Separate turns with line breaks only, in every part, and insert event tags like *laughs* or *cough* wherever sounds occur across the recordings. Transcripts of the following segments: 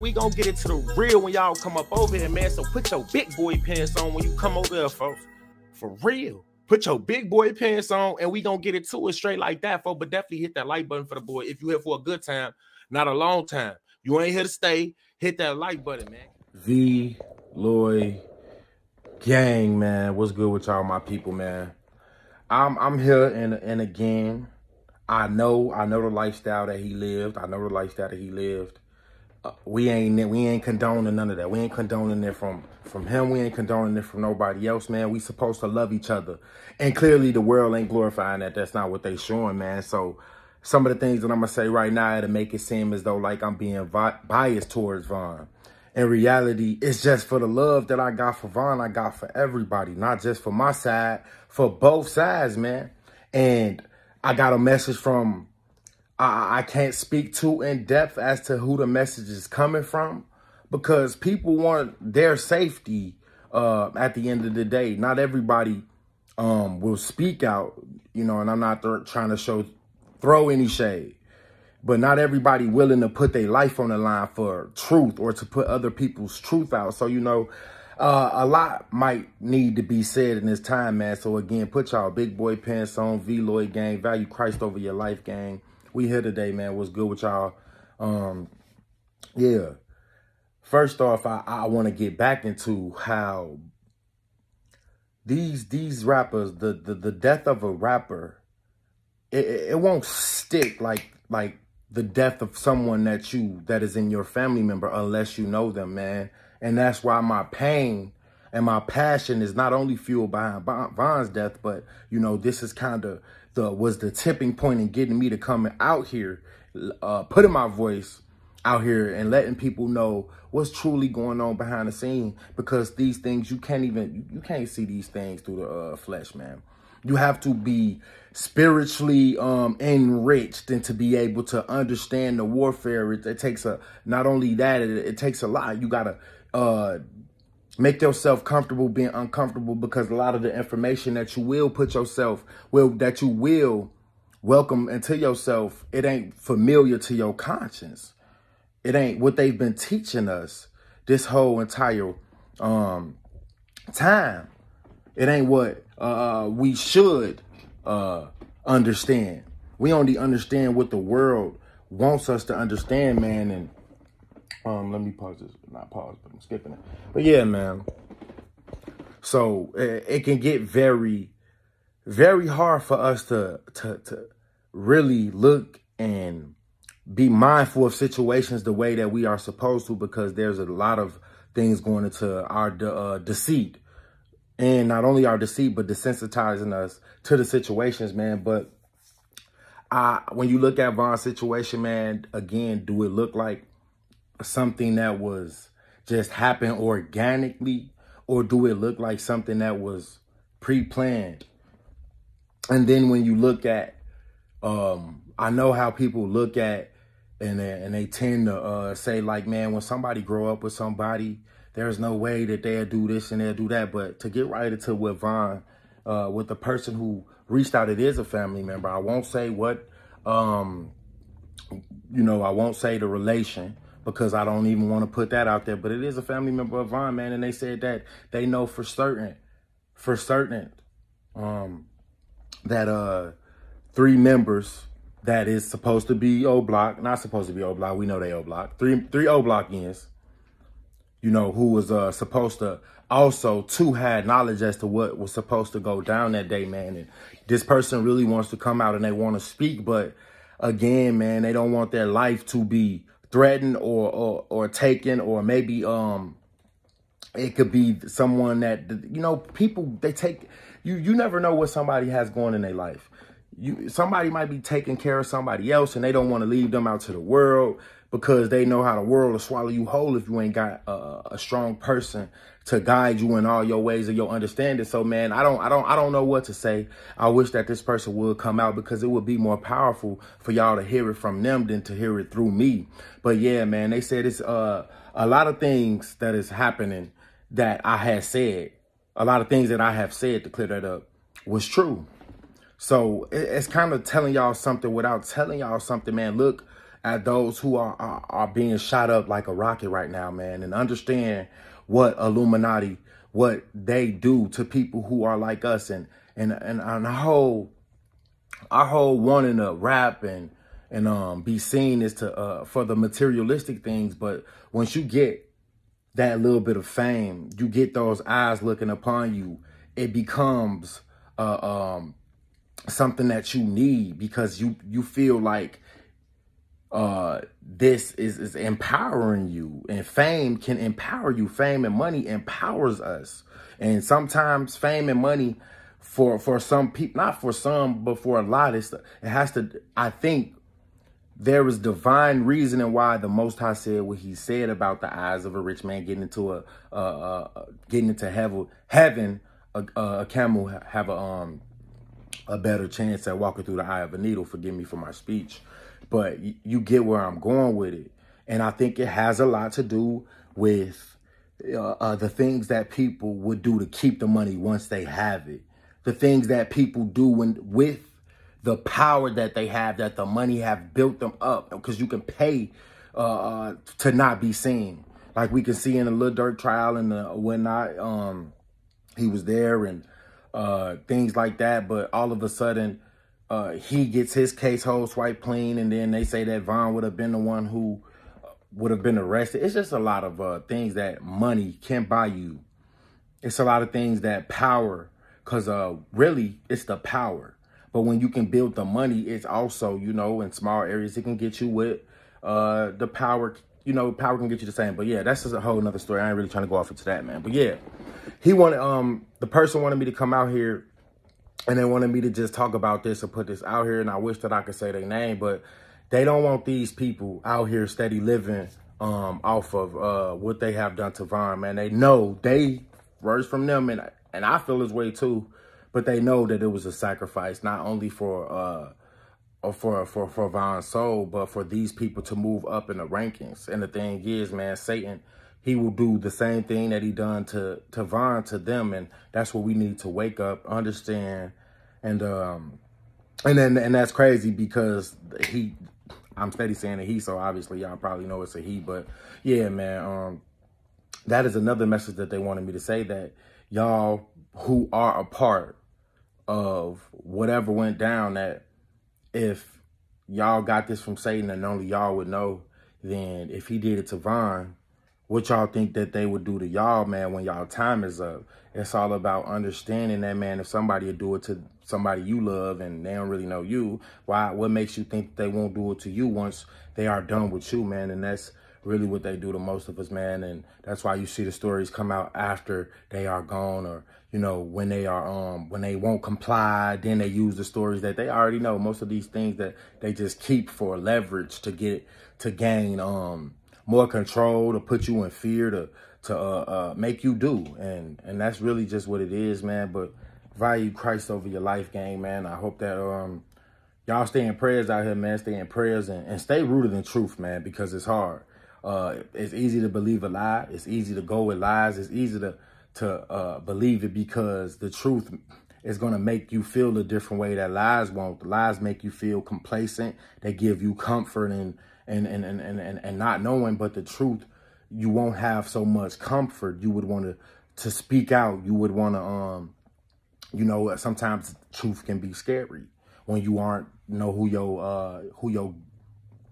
We gonna get into the real when y'all come up over here, man. So put your big boy pants on when you come over here, folks. For real. Put your big boy pants on and we gonna get it to it straight like that, folks. But definitely hit that like button for the boy if you here for a good time, not a long time. You ain't here to stay. Hit that like button, man.
V Lloyd gang, man. What's good with y'all, my people, man? I'm I'm here and and again, I know I know the lifestyle that he lived. I know the lifestyle that he lived Uh, we ain't we ain't condoning none of that. We ain't condoning it from from him. We ain't condoning it from nobody else, man. We supposed to love each other, and clearly the world ain't glorifying that. That's not what they showing, man. So some of the things that I'm gonna say right now to make it seem as though like I'm being biased towards Von. In reality, it's just for the love that I got for Von, I got for everybody, not just for my side, for both sides, man. And I got a message from I, I can't speak too in depth as to who the message is coming from because people want their safety uh, at the end of the day. Not everybody um, will speak out, you know, and I'm not trying to show throw any shade, but not everybody willing to put their life on the line for truth or to put other people's truth out. So, you know, uh, a lot might need to be said in this time, man. So again, put y'all big boy pants on, V Lloyd gang, value Christ over your life gang we here today, man. What's good with y'all? Um, yeah. First off, I, I want to get back into how these these rappers, the the, the death of a rapper, it, it won't stick like like the death of someone that you that is in your family member unless you know them, man. And that's why my pain and my passion is not only fueled by Von's death, but you know, this is kind of the was the tipping point in getting me to come out here, uh, putting my voice out here and letting people know what's truly going on behind the scene because these things you can't even you can't see these things through the uh, flesh man. You have to be spiritually um enriched and to be able to understand the warfare. It, it takes a not only that it, it takes a lot. You gotta uh Make yourself comfortable being uncomfortable because a lot of the information that you will put yourself, will that you will welcome into yourself, it ain't familiar to your conscience. It ain't what they've been teaching us this whole entire um, time. It ain't what uh, we should uh, understand. We only understand what the world wants us to understand, man. And um, let me pause this. Not pause, but I'm skipping it. But yeah, man. So it, it can get very, very hard for us to to to really look and be mindful of situations the way that we are supposed to because there's a lot of things going into our uh, deceit and not only our deceit but desensitizing us to the situations man but I, when you look at Von's situation man again do it look like something that was just happen organically or do it look like something that was pre-planned? And then when you look at, um, I know how people look at and they, and they tend to uh, say like, man, when somebody grow up with somebody, there's no way that they'll do this and they'll do that. But to get right into what Von, uh, with the person who reached out, it is a family member. I won't say what, um, you know, I won't say the relation because I don't even want to put that out there. But it is a family member of Von, man, and they said that they know for certain, for certain, um, that uh, three members that is supposed to be O Block, not supposed to be O Block. We know they O Block. Three three O Blockians, you know, who was uh supposed to also two had knowledge as to what was supposed to go down that day, man. And this person really wants to come out and they want to speak, but again, man, they don't want their life to be threatened or, or, or taken or maybe um it could be someone that you know people they take you you never know what somebody has going in their life. You somebody might be taking care of somebody else and they don't want to leave them out to the world because they know how the world will swallow you whole if you ain't got a, a strong person to guide you in all your ways of your understanding. So man, I don't, I don't, I don't know what to say. I wish that this person would come out because it would be more powerful for y'all to hear it from them than to hear it through me. But yeah, man, they said it's uh, a lot of things that is happening that I had said, a lot of things that I have said to clear that up was true. So it's kind of telling y'all something without telling y'all something, man. Look, at those who are, are, are being shot up like a rocket right now, man, and understand what Illuminati, what they do to people who are like us, and and and, our whole our whole wanting to rap and and um be seen is to uh for the materialistic things, but once you get that little bit of fame, you get those eyes looking upon you, it becomes uh, um, something that you need because you you feel like uh, this is, is empowering you and fame can empower you. Fame and money empowers us. And sometimes fame and money for, for some people, not for some, but for a lot, it's, it has to, I think there is divine reasoning why the Most High said what He said about the eyes of a rich man getting into a, uh, uh, getting into heaven. Heaven, a, a, camel have a um a better chance at walking through the eye of a needle. Forgive me for my speech, but you, get where I'm going with it, and I think it has a lot to do with uh, uh, the things that people would do to keep the money once they have it. The things that people do when with the power that they have, that the money have built them up, because you can pay uh, uh, to not be seen. Like we can see in the Lil Durk trial and the whatnot, um, he was there and uh, things like that. But all of a sudden, uh, he gets his case whole swipe clean, and then they say that Von would have been the one who uh, would have been arrested. It's just a lot of uh, things that money can't buy you. It's a lot of things that power, because uh, really, it's the power. But when you can build the money, it's also, you know, in small areas, it can get you with uh, the power. You know, power can get you the same. But yeah, that's just a whole nother story. I ain't really trying to go off into that, man. But yeah, he wanted, um, the person wanted me to come out here and they wanted me to just talk about this and put this out here. And I wish that I could say their name, but they don't want these people out here steady living um, off of uh, what they have done to Von, man. They know they words from them, and and I feel his way too but they know that it was a sacrifice not only for uh for for for Von's soul, but for these people to move up in the rankings. And the thing is, man, Satan, he will do the same thing that he done to to Von to them, and that's what we need to wake up, understand, and um, and then and that's crazy because he, I'm steady saying that he, so obviously y'all probably know it's a he, but yeah, man, um, that is another message that they wanted me to say that y'all who are a part of whatever went down that if y'all got this from Satan and only y'all would know, then if he did it to Von, what y'all think that they would do to y'all, man, when y'all time is up? It's all about understanding that, man, if somebody would do it to somebody you love and they don't really know you, why? what makes you think they won't do it to you once they are done with you, man? And that's really what they do to most of us, man. And that's why you see the stories come out after they are gone or, you know, when they are, um, when they won't comply, then they use the stories that they already know. Most of these things that they just keep for leverage to get, to gain, um, more control, to put you in fear, to, to, uh, uh, make you do. And, and that's really just what it is, man. But value Christ over your life game, man. I hope that, um, y'all stay in prayers out here, man. Stay in prayers and, and stay rooted in truth, man, because it's hard. Uh, it's easy to believe a lie. It's easy to go with lies. It's easy to to uh, believe it because the truth is going to make you feel a different way that lies won't. The lies make you feel complacent. They give you comfort and and and and and, and not knowing, but the truth, you won't have so much comfort. You would want to to speak out. You would want to um, you know, sometimes truth can be scary when you aren't know who your uh who your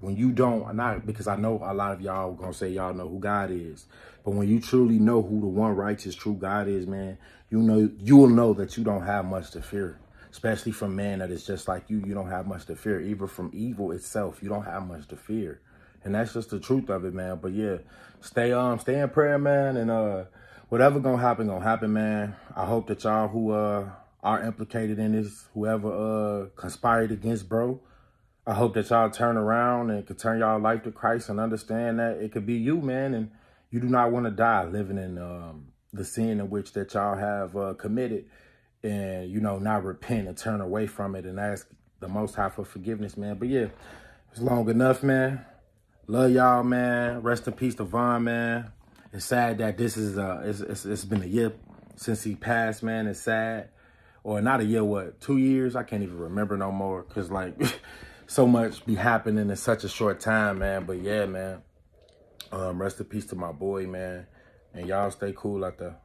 when you don't, not because I know a lot of y'all gonna say y'all know who God is, but when you truly know who the one righteous true God is, man, you know you will know that you don't have much to fear, especially from man that is just like you. You don't have much to fear, even from evil itself. You don't have much to fear, and that's just the truth of it, man. But yeah, stay um, stay in prayer, man, and uh, whatever gonna happen, gonna happen, man. I hope that y'all who uh are implicated in this, whoever uh conspired against bro I hope that y'all turn around and could turn y'all life to Christ and understand that it could be you, man, and you do not want to die living in um, the sin in which that y'all have uh, committed and, you know, not repent and turn away from it and ask the Most High for forgiveness, man. But yeah, it's long enough, man. Love y'all, man. Rest in peace to Von, man. It's sad that this is, uh, it's, it's, it's been a year since he passed, man. It's sad. Or not a year, what, two years? I can't even remember no more. Because, like, *laughs* so much be happening in such a short time, man. But yeah, man. Um, rest in peace to my boy, man. And y'all stay cool out there.